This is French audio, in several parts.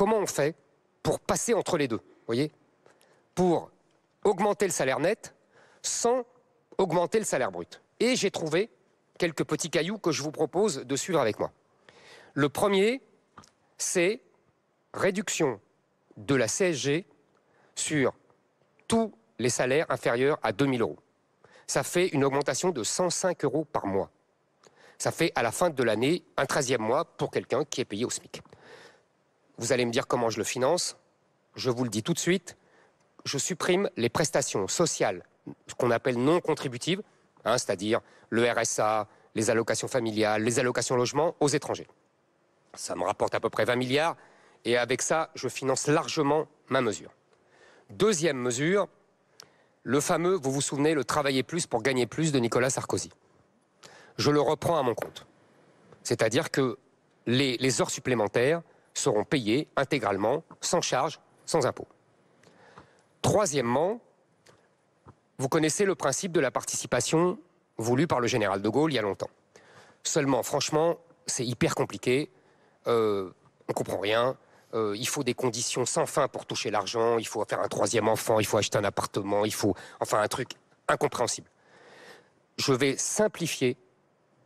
comment on fait pour passer entre les deux, voyez? Pour augmenter le salaire net sans augmenter le salaire brut. Et j'ai trouvé quelques petits cailloux que je vous propose de suivre avec moi. Le premier, c'est réduction de la CSG sur tous les salaires inférieurs à 2000 euros. Ça fait une augmentation de 105 euros par mois. Ça fait à la fin de l'année un 13e mois pour quelqu'un qui est payé au SMIC. Vous allez me dire comment je le finance. Je vous le dis tout de suite. Je supprime les prestations sociales, ce qu'on appelle non contributives, hein, c'est-à-dire le RSA, les allocations familiales, les allocations logement aux étrangers. Ça me rapporte à peu près 20 milliards et avec ça, je finance largement ma mesure. Deuxième mesure, le fameux, vous vous souvenez, le travailler plus pour gagner plus de Nicolas Sarkozy. Je le reprends à mon compte. C'est-à-dire que les, les heures supplémentaires seront payées intégralement, sans charge, sans impôt. Troisièmement, vous connaissez le principe de la participation voulu par le général de Gaulle il y a longtemps. Seulement, franchement, c'est hyper compliqué. Euh, on comprend rien. Euh, il faut des conditions sans fin pour toucher l'argent. Il faut faire un troisième enfant. Il faut acheter un appartement. Il faut, enfin, un truc incompréhensible. Je vais simplifier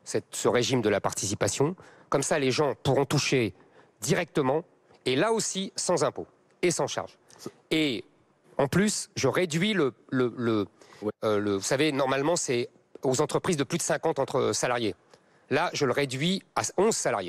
ce régime de la participation. Comme ça, les gens pourront toucher directement et là aussi sans impôt et sans charge. Et en plus, je réduis le, le, euh, le vous savez, normalement, c'est aux entreprises de plus de 50 entre salariés. Là, je le réduis à 11 salariés.